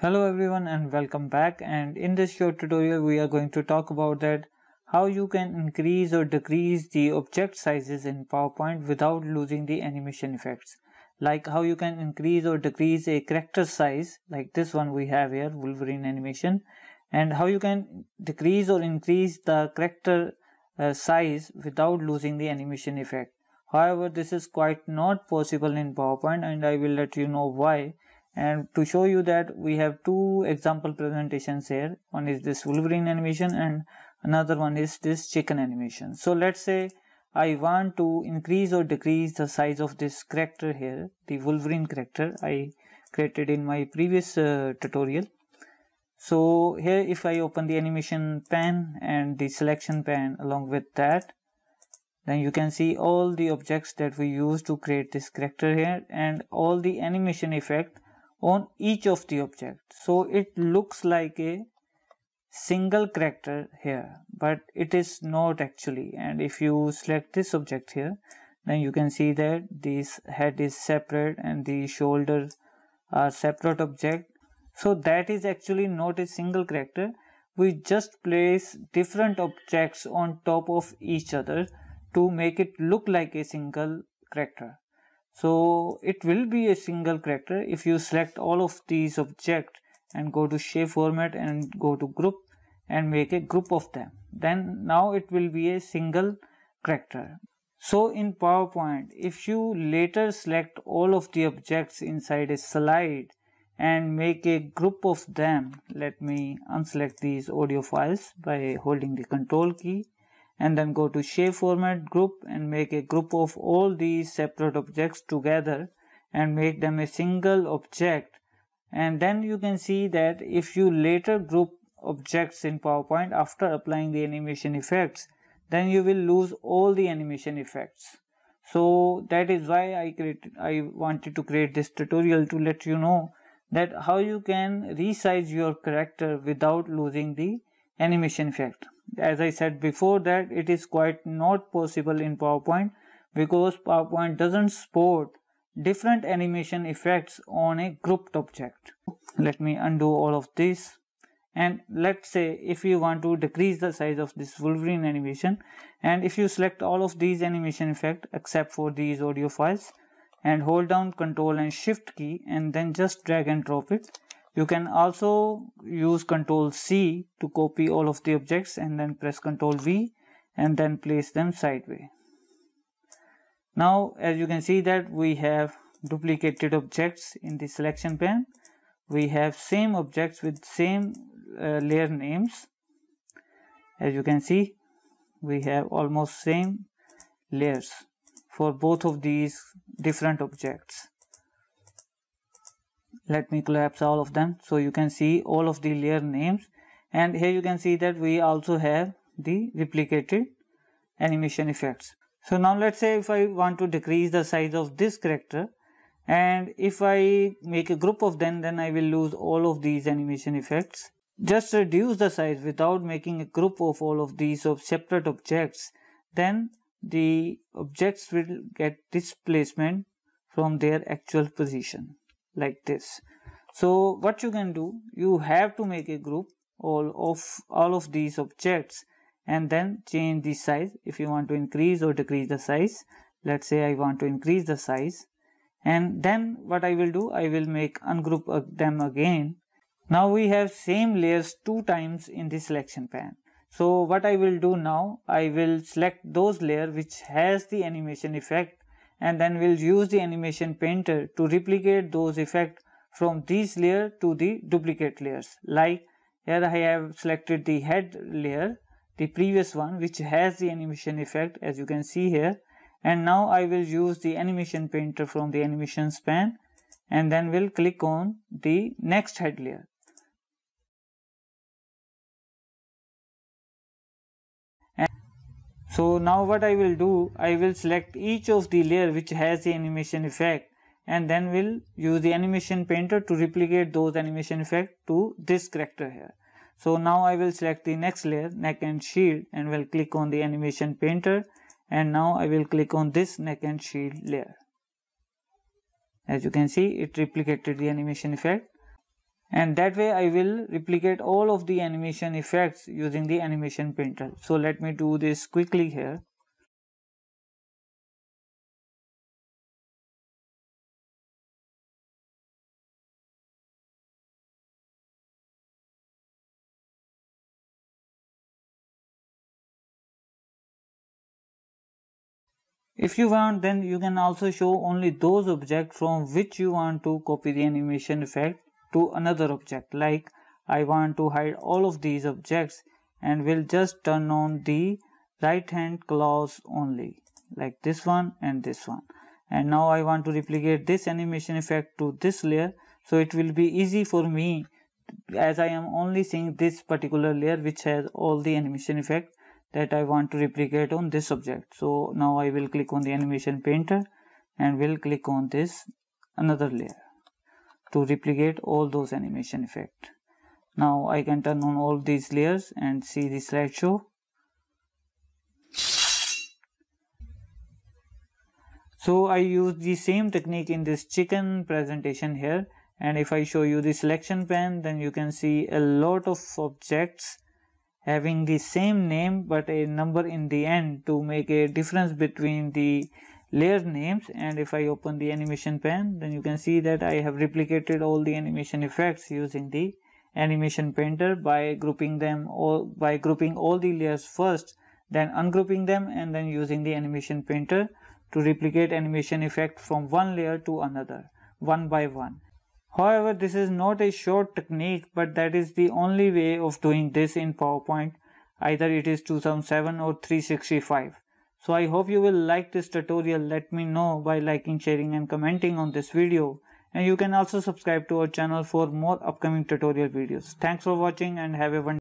Hello everyone and welcome back and in this short tutorial we are going to talk about that how you can increase or decrease the object sizes in PowerPoint without losing the animation effects. Like how you can increase or decrease a character size like this one we have here Wolverine animation and how you can decrease or increase the character uh, size without losing the animation effect. However, this is quite not possible in PowerPoint and I will let you know why and to show you that we have two example presentations here. One is this wolverine animation and another one is this chicken animation. So let's say i want to increase or decrease the size of this character here the wolverine character i created in my previous uh, tutorial. So here if i open the animation pane and the selection pane along with that then you can see all the objects that we use to create this character here and all the animation effect on each of the objects. So it looks like a single character here but it is not actually. And if you select this object here then you can see that this head is separate and the shoulders are separate object. So that is actually not a single character. We just place different objects on top of each other to make it look like a single character so it will be a single character if you select all of these objects and go to shape format and go to group and make a group of them. Then now it will be a single character. So in powerpoint if you later select all of the objects inside a slide and make a group of them let me unselect these audio files by holding the control key and then go to shape format group and make a group of all these separate objects together and make them a single object. And then you can see that if you later group objects in PowerPoint after applying the animation effects then you will lose all the animation effects. So that is why I created I wanted to create this tutorial to let you know that how you can resize your character without losing the animation effect as I said before that it is quite not possible in PowerPoint because PowerPoint doesn't support different animation effects on a grouped object. Let me undo all of this and let's say if you want to decrease the size of this Wolverine animation and if you select all of these animation effect except for these audio files and hold down control and shift key and then just drag and drop it you can also use Control C to copy all of the objects and then press Control V and then place them sideways. Now as you can see that we have duplicated objects in the selection pane. We have same objects with same uh, layer names. As you can see we have almost same layers for both of these different objects let me collapse all of them. So you can see all of the layer names. And here you can see that we also have the replicated animation effects. So now let's say if I want to decrease the size of this character and if I make a group of them then I will lose all of these animation effects. Just reduce the size without making a group of all of these of separate objects then the objects will get displacement from their actual position like this. So what you can do you have to make a group all of all of these objects and then change the size. If you want to increase or decrease the size let's say I want to increase the size. And then what I will do I will make ungroup them again. Now we have same layers two times in the selection pane so what I will do now I will select those layer which has the animation effect and then we'll use the animation painter to replicate those effects from these layer to the duplicate layers. Like here I have selected the head layer the previous one which has the animation effect as you can see here. And now I will use the animation painter from the animation span and then we'll click on the next head layer So now what I will do, I will select each of the layer which has the animation effect and then we'll use the animation painter to replicate those animation effect to this character here. So now I will select the next layer neck and shield and will click on the animation painter and now I will click on this neck and shield layer. As you can see it replicated the animation effect. And that way I will replicate all of the animation effects using the animation painter. So let me do this quickly here. If you want then you can also show only those objects from which you want to copy the animation effect to another object like I want to hide all of these objects and will just turn on the right hand claws only like this one and this one. And now I want to replicate this animation effect to this layer so it will be easy for me as I am only seeing this particular layer which has all the animation effect that I want to replicate on this object. So now I will click on the animation painter and will click on this another layer to replicate all those animation effect. Now I can turn on all these layers and see the slideshow. So I use the same technique in this chicken presentation here and if I show you the selection pane then you can see a lot of objects having the same name but a number in the end to make a difference between the layer names and if I open the animation pane then you can see that I have replicated all the animation effects using the animation painter by grouping them all by grouping all the layers first then ungrouping them and then using the animation painter to replicate animation effect from one layer to another one by one. However, this is not a short technique but that is the only way of doing this in PowerPoint either it is 2007 or 365. So I hope you will like this tutorial. Let me know by liking, sharing and commenting on this video. And you can also subscribe to our channel for more upcoming tutorial videos. Thanks for watching and have a wonderful